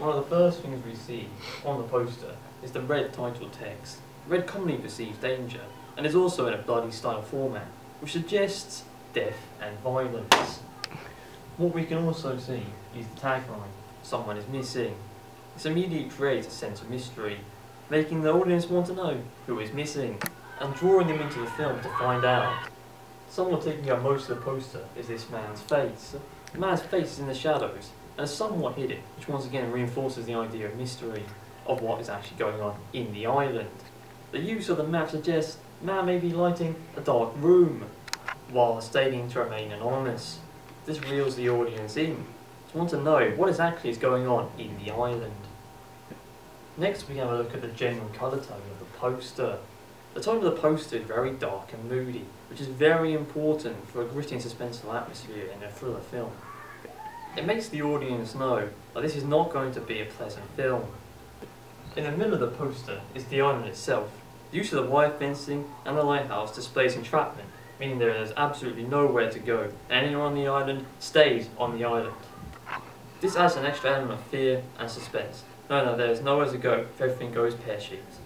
One of the first things we see on the poster is the red title text. Red commonly perceives danger, and is also in a bloody style format, which suggests death and violence. What we can also see is the tagline, someone is missing. This immediately creates a sense of mystery, making the audience want to know who is missing, and drawing them into the film to find out. Somewhat taking up most of the poster is this man's face. The man's face is in the shadows, and somewhat hidden, which once again reinforces the idea of mystery of what is actually going on in the island. The use of the map suggests man may be lighting a dark room, while stating to remain anonymous. This reels the audience in, to want to know what exactly is going on in the island. Next we have a look at the general colour tone of the poster. The tone of the poster is very dark and moody, which is very important for a gritty and suspenseful atmosphere in a thriller film. It makes the audience know that this is not going to be a pleasant film. In the middle of the poster is the island itself. The use of the wire fencing and the lighthouse displays entrapment, meaning there is absolutely nowhere to go, anyone on the island stays on the island. This adds an extra element of fear and suspense, knowing that there is nowhere to go if everything goes pear-shaped.